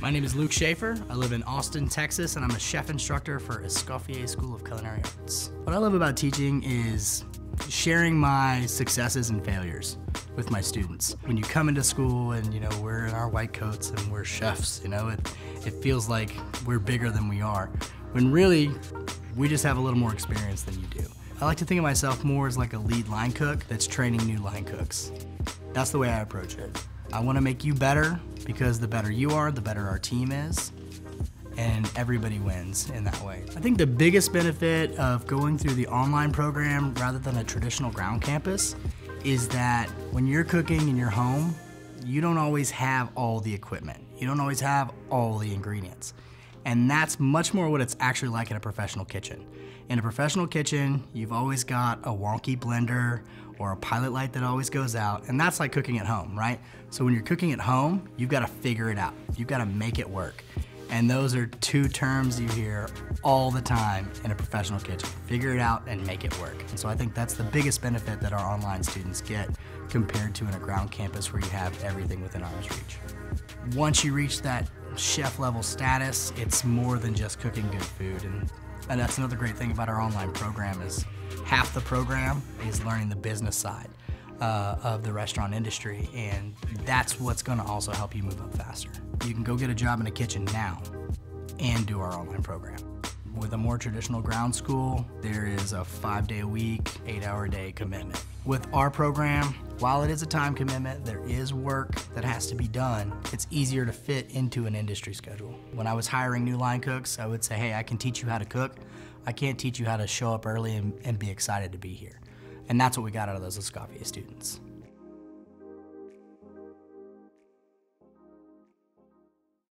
My name is Luke Shaffer. I live in Austin, Texas, and I'm a chef instructor for Escoffier School of Culinary Arts. What I love about teaching is sharing my successes and failures with my students. When you come into school and you know we're in our white coats and we're chefs, you know, it, it feels like we're bigger than we are. When really, we just have a little more experience than you do. I like to think of myself more as like a lead line cook that's training new line cooks. That's the way I approach it. I want to make you better because the better you are, the better our team is, and everybody wins in that way. I think the biggest benefit of going through the online program rather than a traditional ground campus is that when you're cooking in your home, you don't always have all the equipment. You don't always have all the ingredients. And that's much more what it's actually like in a professional kitchen. In a professional kitchen, you've always got a wonky blender or a pilot light that always goes out, and that's like cooking at home, right? So when you're cooking at home, you've got to figure it out. You've got to make it work. And those are two terms you hear all the time in a professional kitchen. Figure it out and make it work. And so I think that's the biggest benefit that our online students get compared to in a ground campus where you have everything within arm's reach. Once you reach that chef level status, it's more than just cooking good food. And, and that's another great thing about our online program is half the program is learning the business side uh, of the restaurant industry, and that's what's going to also help you move up faster. You can go get a job in a kitchen now and do our online program. With a more traditional ground school, there is a five day a week, eight hour a day commitment. With our program, while it is a time commitment, there is work that has to be done. It's easier to fit into an industry schedule. When I was hiring new line cooks, I would say, hey, I can teach you how to cook. I can't teach you how to show up early and, and be excited to be here. And that's what we got out of those Escoffier students.